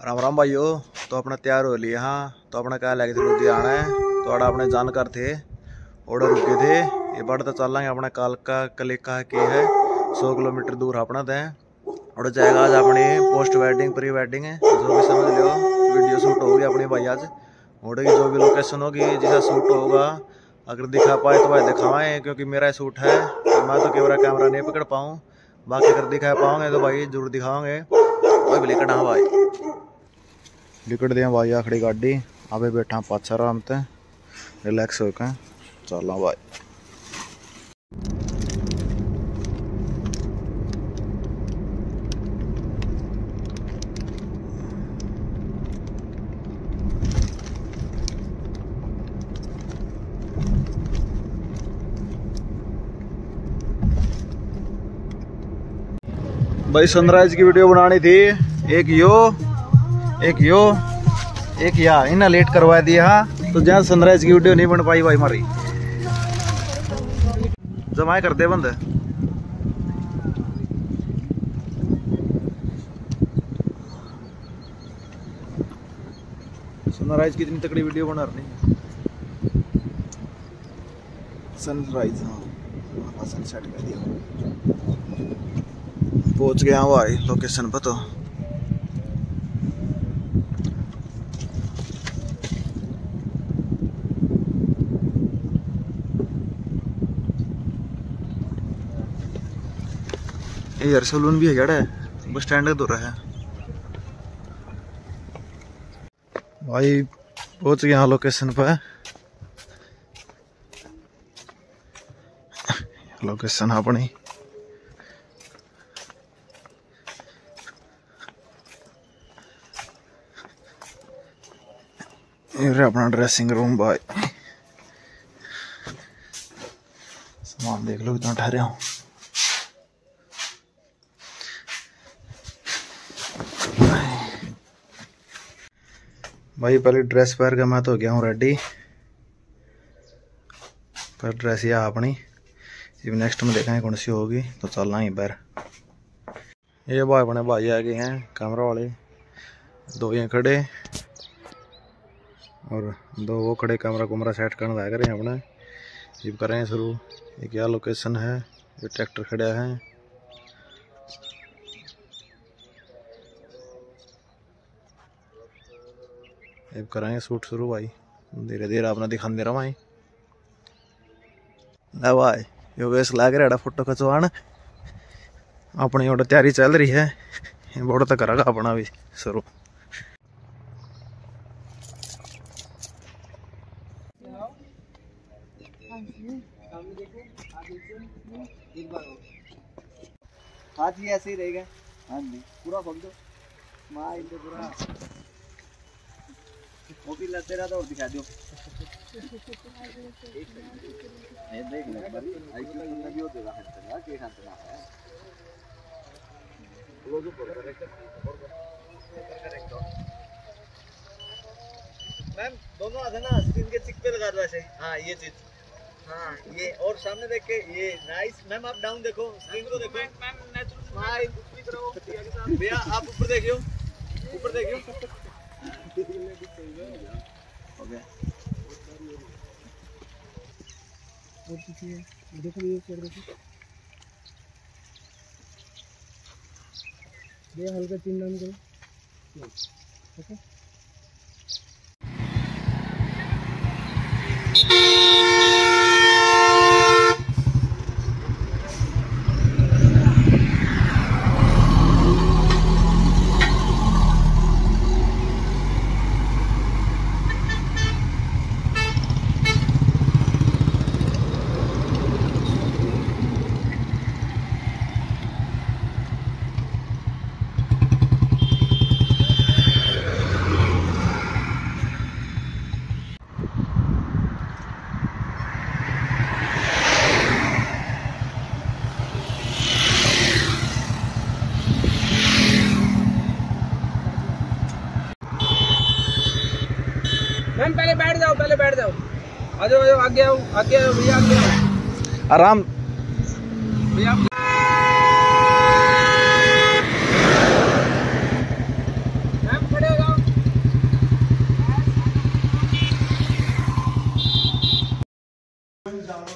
राम राम भाइयों तो अपना तैयार हो लिया। हाँ तो अपना क्या लगे थे, लुधियाना है। तो अपने जानकार थे ऑर्डर रुके थे। ये बढ़ तो चल लेंगे, अपना काल का, कलिका के है। सौ किलोमीटर दूर अपना थे और जाएगा आज अपनी पोस्ट वेडिंग प्री वेडिंग है। जो भी समझ लो वीडियो शूट होगी अपनी भाई आज। ऑर्डर की जो भी लोकेशन होगी, जिसका शूट होगा, अगर दिखा पाए तो भाई दिखावाएँ क्योंकि मेरा शूट है। तो मैं तो कैमरा कैमरा नहीं पकड़ पाऊँ। बाकी अगर दिखा पाओगे तो भाई ज़रूर दिखाओगे। वही भी लेकर भाई। लिकट दिया भाई आखड़ी गाड़ी। अबे बैठा पाछा आराम ते। रिलैक्स होकर चलना भाई। भाई सनराइज की वीडियो बनानी थी। एक यो। एक यो, एक या, इन्हें लेट करवा दिया तो जहाँ सनराइज की वीडियो नहीं बन पाई भाई हमारी जमाए कर दे बंद। सनराइज की इतनी तकड़ी वीडियो बना रही सनराइज हाँ। सनसेट कर दिया। पहुँच गया भाई लोकेशन पर तो। यार सलून भी है जड़ा बस स्टैंड दूर है। भाई, पहुँच गया लोकेशन पर। लोकेशन अपनी। ये अपना ड्रेसिंग रूम भाई। सामान देख लो कितना ठहरे हूँ। भाई, पहले ड्रेस पहन के मैं तो गया हूँ रेडी पर ड्रेस यह अपनी। अब नेक्स्ट में देखेंगे कौन सी होगी तो चलना ही पैर ये भाई अपने भाई आ गए हैं कैमरा वाले। दो यहाँ खड़े। और दो वो खड़े कैमरा कुमरा सेट करने लगा करें अपने। जीप कर रहे हैं शुरू। ये क्या लोकेशन है? ये ट्रैक्टर खड़ा है। अब करेंगे शूट शुरू भाई धीरे धीरे अपना दिखा दे रहा भाई ले भाई यो वेस लाग रहा फ़ोटो खिंचवान अपनी और तैयारी चल रही है बोर्ड तो करेगा अपना भी शुरू हाँ जी ऐसे ही रहेगा हाँ जी पूरा दो माँ इनके पूरा वो भी लग तेरा और दिखा दो ये देख ले एक बार आई की बंदा भी होते रहा है के हाथ रहा है क्लोज ऊपर करेक्ट मैम दोनों है ना स्क्रीन के चिक पे लगा दो ऐसे हाँ। ये चीज़। हाँ ये और सामने देख के ये नाइस मैम आप डाउन देखो स्क्रीन को देखो। मैम नेचुरल हाँ भैया आप ऊपर देखियो। ऊपर देखियो। हो और पीछे देखो ये कर देखो ये हल्का तीन नाम करो। ओके। आराम।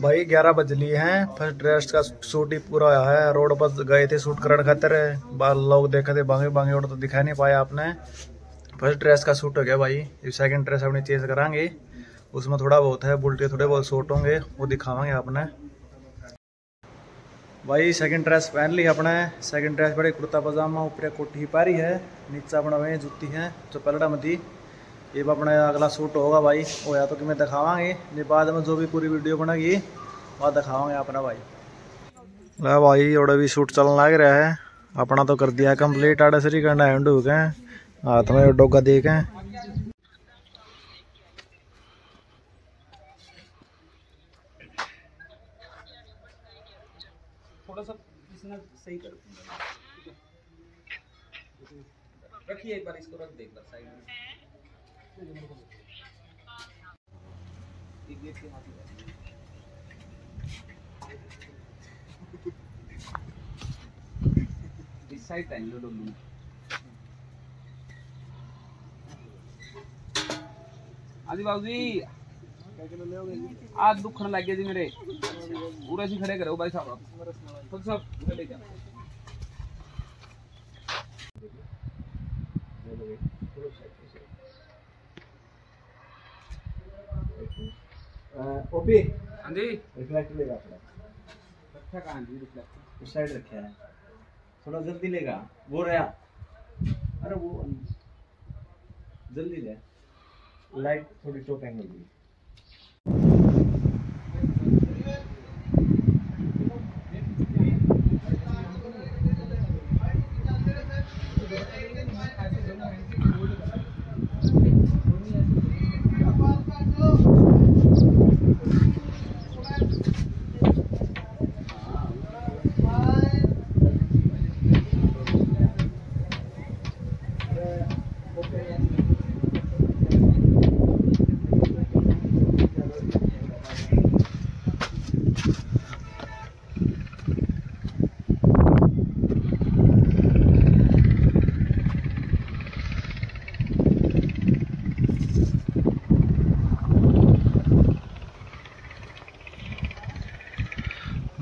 भाई ग्यारह बज लिए हैं। फ़र्स्ट रेस्ट का शूट ही पूरा होया है। रोड पर गए थे शूट करण खातर। बाल लोग देखे थे बांगे बांगे और तो दिखा नहीं पाया आपने। फ़र्स्ट ड्रेस का शूट हो गया भाई। सेकंड ड्रेस अपनी चेंज करांगे। उसमें थोड़ा बहुत है, बुलटे थोड़े बहुत शूट होंगे, वो दिखावाएँगे आपने। भाई सेकंड ड्रेस पहन ली अपने सेकंड ड्रेस बड़े कुर्ता पजामा, ऊपर कोठी पारी है, नीचे अपना वही जूती है जो पलड़ा में थी ये अपने अगला सूट होगा भाई, वो या तो कि मैं दिखावांगे। नहीं बाद में जो भी पूरी वीडियो बनेगी, वह दिखावांगे अपना भाई। ला भाई, और भी सूट चलने लग रहा है। अपना तो कर दिया कंप्लीट आड़े सरी करना है हाथ में डोगा दे के थोड़ा सा इसने सही कर। दूँगा रखिए एक बार इसको रख दे एक बार साइड में। एक गेट के हाथ इस साइड आदि बाबू जी आज दुखन लग गया जी मेरे। पूरा सी खड़े करो भाई साहब खुद सब खड़े कर। ओपी। हाँ जी। रिफ्लेक्ट लेगा थोड़ा अच्छा कहाँ जी रिफ्लेक्ट उस साइड रखे है। थोड़ा जल्दी लेगा। वो रहा। अरे वो जल्दी ले। लाइट थोड़ी टॉप एंगल की you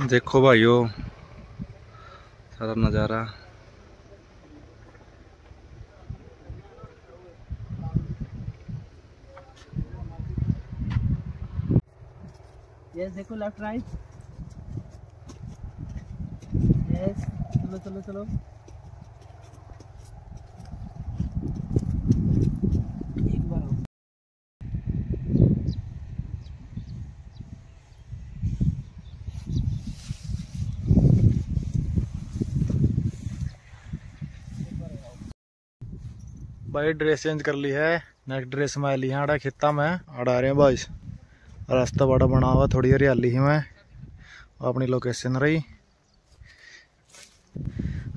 देखो भाइयों सारा नज़ारा। यस देखो लेफ़्ट राइट यस चलो चलो चलो एक बार और। भाई ड्रेस चेंज कर ली है। नेक्स्ट ड्रेस में ली है खेता में। आ रहे हैं बाइस रास्ता बड़ा बना हुआ, थोड़ी हरियाली ही में। अपनी लोकेशन रही।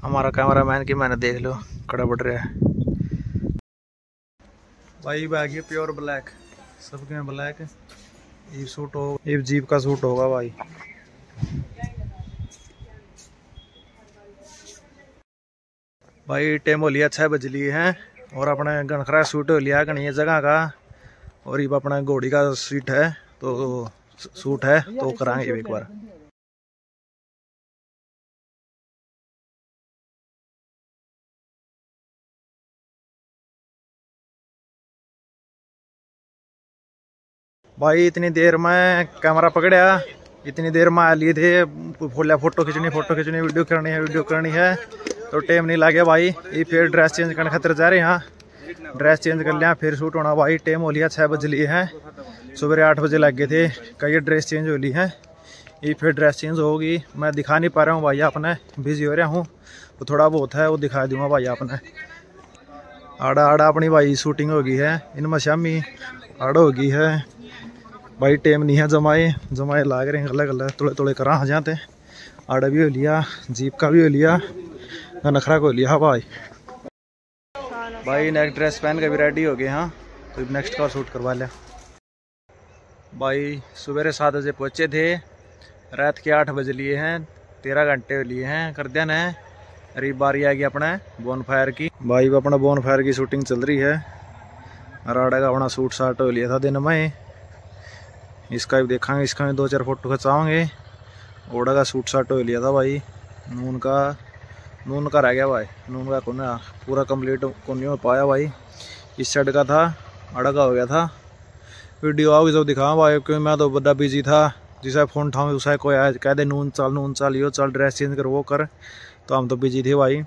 हमारा कैमरा मैन की मैंने देख लो, कड़ा बढ़ रहा है। भाई बैग ये प्योर ब्लैक सबके में ब्लैक ये सूट हो, ये जीप का सूट होगा भाई। भाई टेम हो लिया छः बज लिए हैं। और अपने गणखरा सूट लिया गणिया जगह का। और ये अपना घोड़ी का सीट है तो सूट है तो कराएँगे एक बार। भाई, इतनी देर में कैमरा पकड़या, इतनी देर में आ लिए थे फ़ोटो खींचनी फ़ोटो खींचनी, वीडियो करनी है, वीडियो करनी है। तो टाइम नहीं लागे भाई। ये फिर ड्रेस चेंज करने खातर जा रहे हैं। ड्रेस चेंज कर लिया, फिर शूट होना भाई। टाइम हो लिया छः बज लिए हैं। सुबह आठ बजे लग गए थे। कई ड्रेस चेंज हो ली है। ये फिर ड्रेस चेंज होगी। मैं दिखा नहीं पा रहा हूँ भाई, आपने बिज़ी हो रहा हूँ। तो थोड़ा बहुत है, वो दिखा दूँगा भाई आपने। आड़ा आड़ा अपनी भाई शूटिंग होगी है। इन शामी आड़ होगी है। भाई टाइम नहीं है जमाए। जमाए लाग रहे हैं गले गले थोड़े थोड़े करा आ जाते आड़ा भी हो लिया, जीप का भी हो लिया। नखरा को लिया, भाई। भाई नेक्स्ट ड्रेस पहन के भी रेडी हो गए हाँ? तो नेक्स्ट का शूट करवा लिया भाई, सवेरे सात बजे पहुँचे थे। रात के आठ बजे लिए हैं, तेरह घंटे लिए हैं, कर दिया ने। अरे बारी आ गई अपने बोन फायर की। भाई अपना बोन फायर की शूटिंग चल रही है। राड़ा का अपना सूट साट हो लिया था दिन में। इसका भी देखेंगे इसका भी दो चार फ़ोटो खिंचाओगे ओड़ा का सूट साट हो लिया था भाई, नून का। नून का रह गया भाई। नून का कौन पूरा कंप्लीट को नहीं हो पाया भाई। इस साइड का था अड़ा का हो गया था। वीडियो आओगे जब दिखाऊँ भाई, क्योंकि मैं तो बड़ा बिज़ी था। जिसे फ़ोन उठाऊँ, उसे कोई आया कह दे, नून चल नून चल, यो चल ड्रेस चेंज कर, वो कर। तो हम तो बिज़ी थे भाई।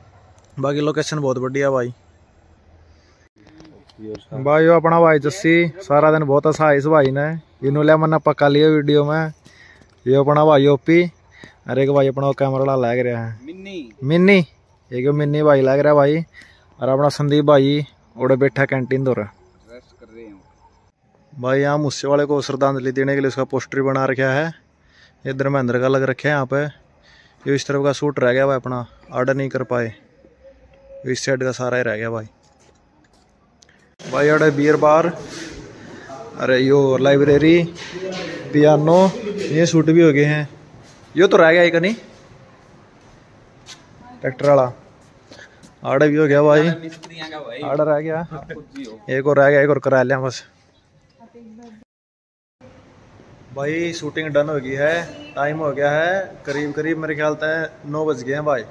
बाकी लोकेशन बहुत बढ़िया भाई। भाई अपना भाई जस्सी, सारा दिन बहुत अच्छा इस भाई ने। इन्हों लिया मैंने पक्का लिया वीडियो में। ये अपना भाई ओपी अरे एक भाई अपना कैमरा लग रहा है। मिन्नी। मिन्नी? एक मिन्नी भाई लग रहा है भाई। और अपना संदीप भाई ओड़े बैठा कैंटीन दो रेस्ट कर रहे हैं भाई यहाँ मुस्से वाले को श्रद्धांजलि देने के लिए उसका पोस्टर बना रखा है। इधर महेंद्र का लग रखा है यहाँ पे। ये इस तरफ़ का सूट रह गया भाई अपना। ऑर्डर नहीं कर पाए। इस साइड का सारा ही रह गया भाई। भाई अरे बियर बार अरे यो लाइब्रेरी पियानो ये सूट भी हो गए हैं। यो तो रह गया एक नहीं ट्रैक्टर वाला। आड़े भी हो गया भाई। आर्डर रह गया। एक और रह गया एक और करा लिया बस। भाई शूटिंग डन हो गई है। टाइम हो गया है। करीब करीब मेरे ख्याल से नौ बज गए हैं भाई।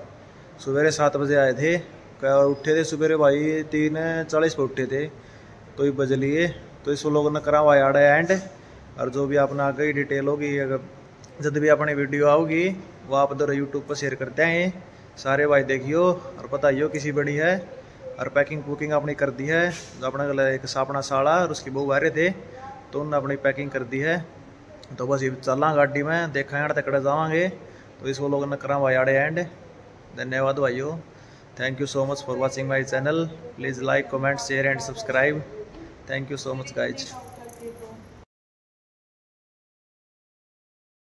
सवेरे सात बजे आए थे। उठे थे सवेरे भाई तीन चालीस पर उठे थे। तो ये बज लिए। तो इस लोगों ने करा भाई आड़ा एंड और जो भी आपने आगे डिटेल होगी अगर जब भी अपनी वीडियो आओगी, वो आप उधर यूट्यूब पर शेयर करते हैं सारे भाई देखियो और बताइयो किसी बड़ी है और पैकिंग पुकिंग अपनी कर दी है। जो अपने गले एक सापना साड़ा और उसकी बहू आ रहे थे तो उन्होंने अपनी पैकिंग कर दी है। तो बस ये चलना गाड़ी में, देखा है तकड़े जावांगे। तो इस वो लोग ने करा भाई आड़े एंड धन्यवाद भाइयों। Thank you so much for watching my channel please like comment share and subscribe thank you so much guys